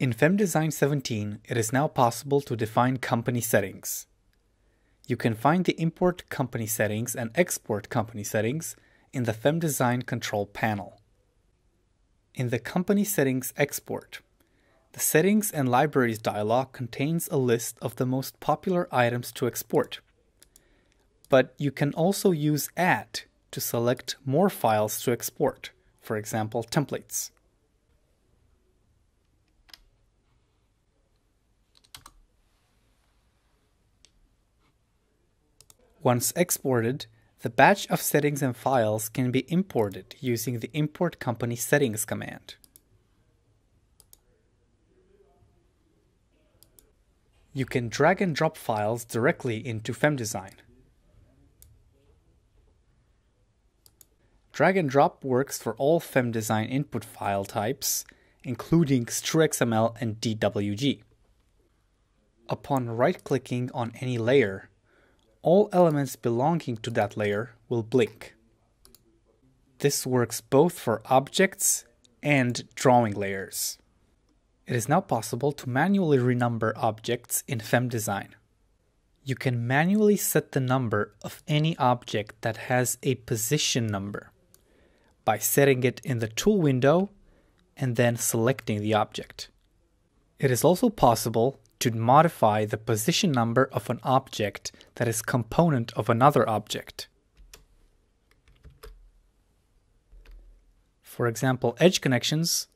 In FEM-Design 17, it is now possible to define company settings. You can find the import company settings and export company settings in the FEM-Design control panel. In the company settings export, the settings and libraries dialog contains a list of the most popular items to export. But you can also use add to select more files to export, for example, templates. Once exported, the batch of settings and files can be imported using the import company settings command. You can drag and drop files directly into FEM-Design. Drag and drop works for all FEM-Design input file types, including StruXML and DWG. Upon right-clicking on any layer, all elements belonging to that layer will blink. This works both for objects and drawing layers. It is now possible to manually renumber objects in FEM-Design. You can manually set the number of any object that has a position number by setting it in the tool window and then selecting the object. It is also possible to modify the position number of an object that is component of another object. For example, edge connections,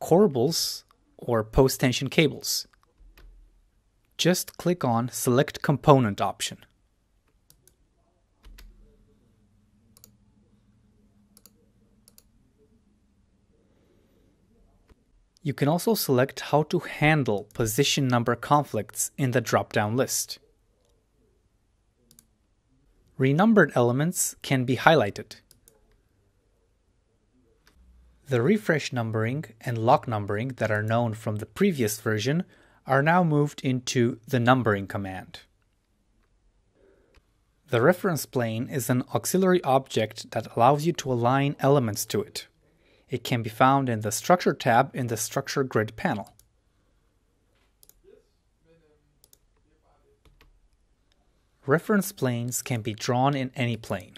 corbels, or post-tension cables. Just click on Select Component option. You can also select how to handle position number conflicts in the drop-down list. Renumbered elements can be highlighted. The refresh numbering and lock numbering that are known from the previous version are now moved into the numbering command. The reference plane is an auxiliary object that allows you to align elements to it. It can be found in the Structure tab in the Structure Grid panel. Reference planes can be drawn in any plane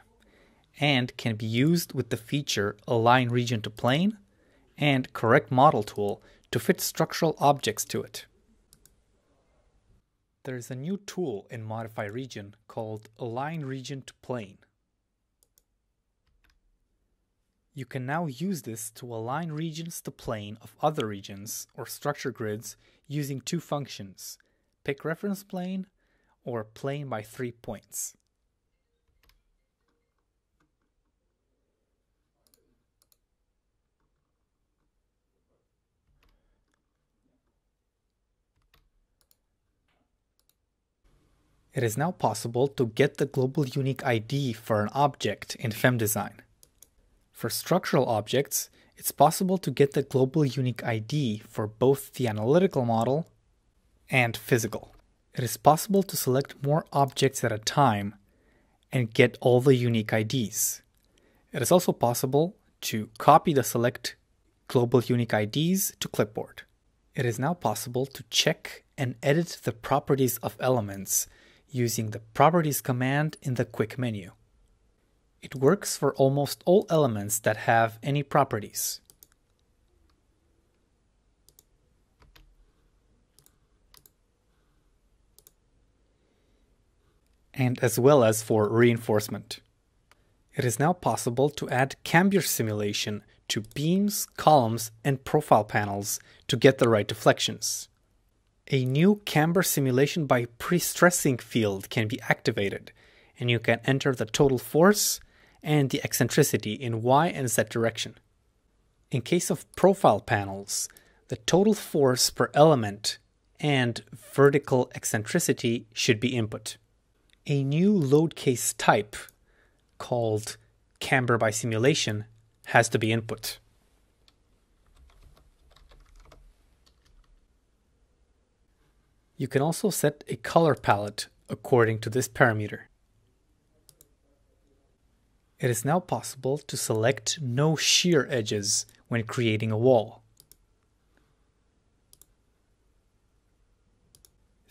and can be used with the feature Align Region to Plane and Correct Model tool to fit structural objects to it. There is a new tool in Modify Region called Align Region to Plane. You can now use this to align regions to plane of other regions or structure grids using two functions, pick reference plane or plane by three points. It is now possible to get the global unique ID for an object in FEM-Design. For structural objects, it's possible to get the global unique ID for both the analytical model and physical. It is possible to select more objects at a time and get all the unique IDs. It is also possible to copy the select global unique IDs to clipboard. It is now possible to check and edit the properties of elements using the properties command in the quick menu. It works for almost all elements that have any properties. and as well as for reinforcement. It is now possible to add camber simulation to beams, columns, and profile panels to get the right deflections. A new camber simulation by pre-stressing field can be activated, and you can enter the total force, and the eccentricity in y and z direction. In case of profile panels, the total force per element and vertical eccentricity should be input. A new load case type called camber by simulation has to be input. You can also set a color palette according to this parameter it is now possible to select no shear edges when creating a wall.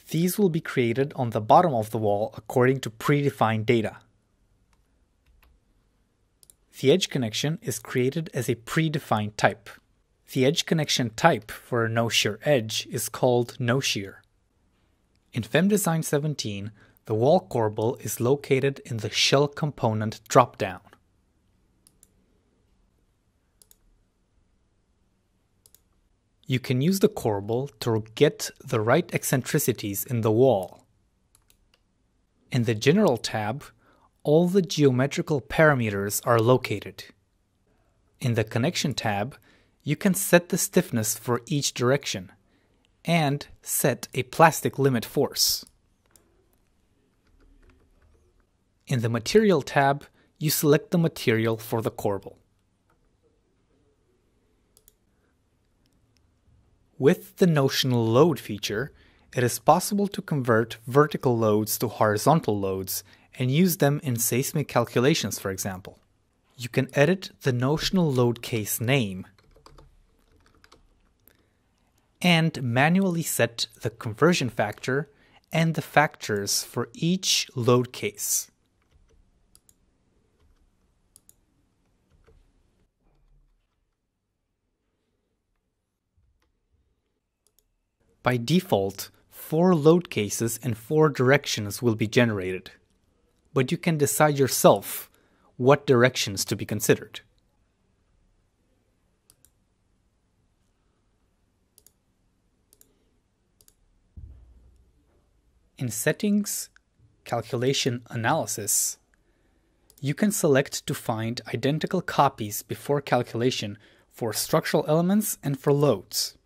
These will be created on the bottom of the wall according to predefined data. The edge connection is created as a predefined type. The edge connection type for a no-shear edge is called no-shear. In FEM-Design 17, the wall corbel is located in the shell component dropdown. You can use the corbel to get the right eccentricities in the wall. In the General tab, all the geometrical parameters are located. In the Connection tab, you can set the stiffness for each direction and set a plastic limit force. In the Material tab, you select the material for the corbel. With the notional load feature, it is possible to convert vertical loads to horizontal loads and use them in seismic calculations, for example. You can edit the notional load case name and manually set the conversion factor and the factors for each load case. By default, four load cases and four directions will be generated, but you can decide yourself what directions to be considered. In Settings, Calculation Analysis, you can select to find identical copies before calculation for structural elements and for loads.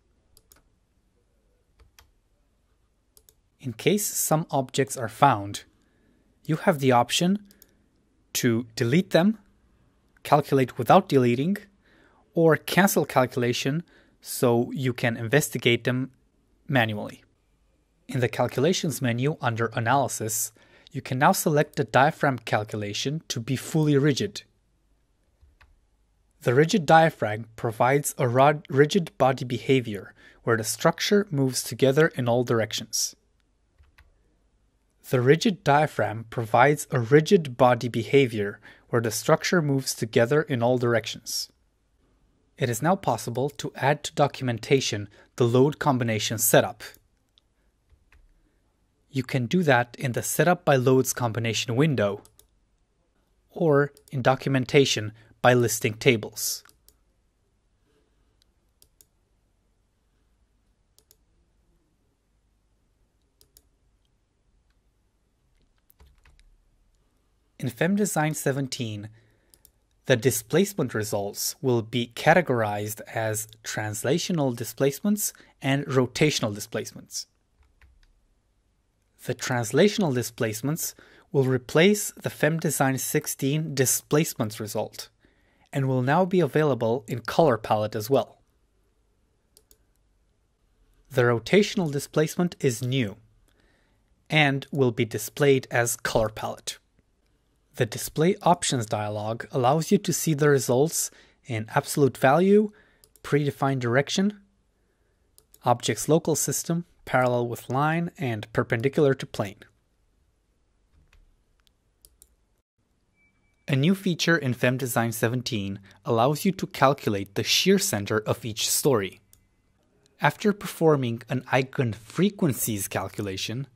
In case some objects are found, you have the option to delete them, calculate without deleting, or cancel calculation so you can investigate them manually. In the Calculations menu under Analysis, you can now select the diaphragm calculation to be fully rigid. The rigid diaphragm provides a rigid body behavior where the structure moves together in all directions. The rigid diaphragm provides a rigid body behavior where the structure moves together in all directions. It is now possible to add to documentation the load combination setup. You can do that in the Setup by Loads combination window or in documentation by listing tables. In FEM-Design 17, the displacement results will be categorized as translational displacements and rotational displacements. The translational displacements will replace the FEM-Design 16 displacements result and will now be available in color palette as well. The rotational displacement is new and will be displayed as color palette. The Display Options dialog allows you to see the results in absolute value, predefined direction, object's local system, parallel with line, and perpendicular to plane. A new feature in FEM-Design 17 allows you to calculate the shear center of each story. After performing an eigenfrequencies calculation,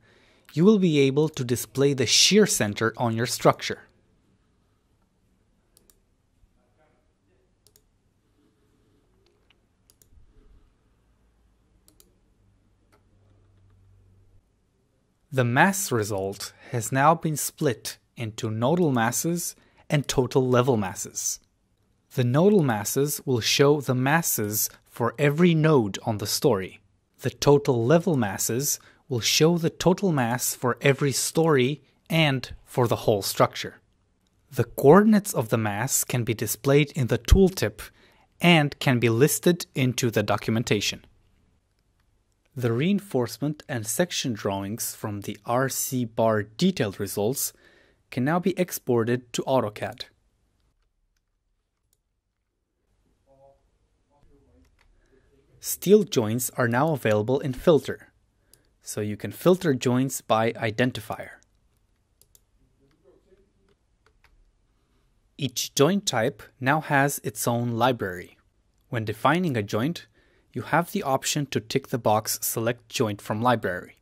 you will be able to display the shear center on your structure. The mass result has now been split into nodal masses and total level masses. The nodal masses will show the masses for every node on the story. The total level masses will show the total mass for every story and for the whole structure. The coordinates of the mass can be displayed in the tooltip and can be listed into the documentation. The reinforcement and section drawings from the RC bar detailed results can now be exported to AutoCAD. Steel joints are now available in Filter. so you can filter joints by identifier. Each joint type now has its own library. When defining a joint, you have the option to tick the box Select Joint from Library.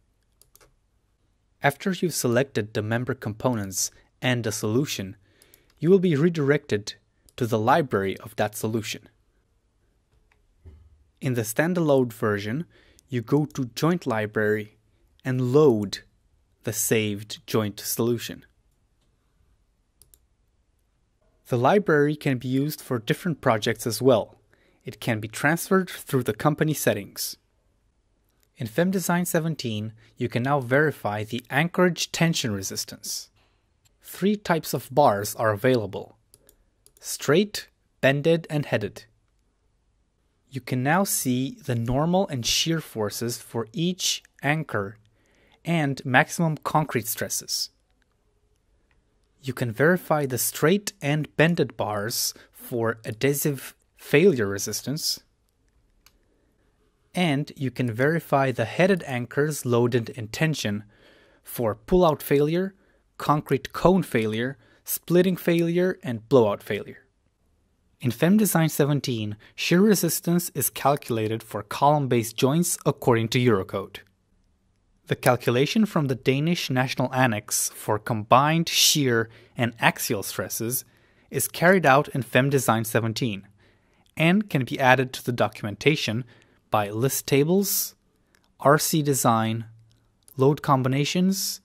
After you've selected the member components and the solution, you will be redirected to the library of that solution. In the standalone version, you go to Joint Library and load the saved joint solution. The library can be used for different projects as well. It can be transferred through the company settings. In FEM-Design 17, you can now verify the anchorage tension resistance. Three types of bars are available straight, bended, and headed. You can now see the normal and shear forces for each anchor and maximum concrete stresses. You can verify the straight and bended bars for adhesive failure resistance. And you can verify the headed anchors loaded in tension for pull-out failure, concrete cone failure, splitting failure, and blowout failure. In FEM-Design 17, shear resistance is calculated for column-based joints according to Eurocode. The calculation from the Danish National Annex for combined shear and axial stresses is carried out in FEM-Design 17 and can be added to the documentation by list tables, RC design, load combinations,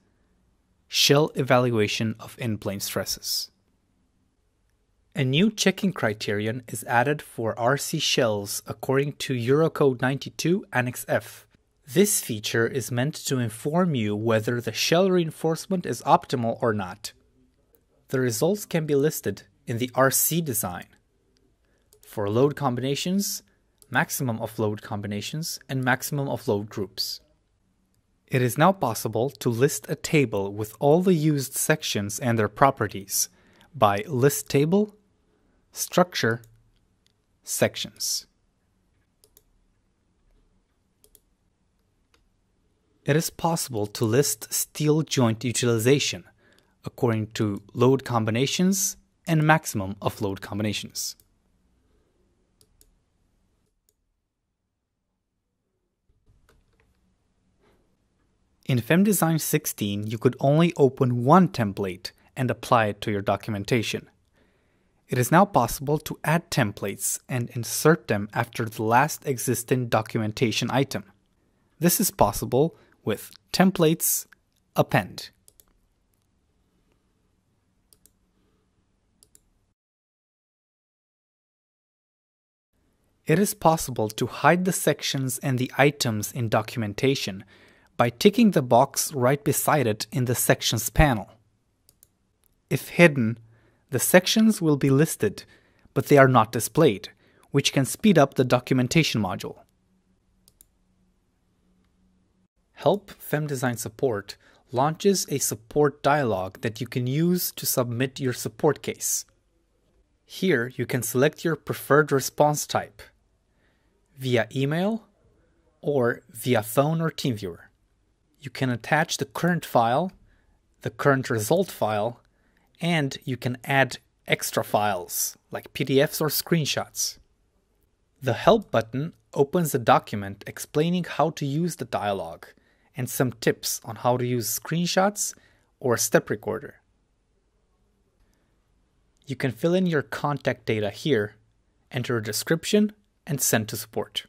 shell evaluation of in-plane stresses. A new checking criterion is added for RC shells according to Eurocode 92 Annex F. This feature is meant to inform you whether the shell reinforcement is optimal or not. The results can be listed in the RC design. For load combinations, maximum of load combinations, and maximum of load groups. It is now possible to list a table with all the used sections and their properties by list table structure, sections. It is possible to list steel joint utilization according to load combinations and maximum of load combinations. In FEM-Design 16, you could only open one template and apply it to your documentation. It is now possible to add templates and insert them after the last existing documentation item. This is possible with templates append. It is possible to hide the sections and the items in documentation by ticking the box right beside it in the Sections panel. If hidden, the sections will be listed, but they are not displayed, which can speed up the documentation module. Help FEM-Design Support launches a support dialog that you can use to submit your support case. Here you can select your preferred response type via email or via phone or TeamViewer. You can attach the current file, the current result file, and you can add extra files like PDFs or screenshots. The Help button opens a document explaining how to use the dialog and some tips on how to use screenshots or a step recorder. You can fill in your contact data here, enter a description, and send to support.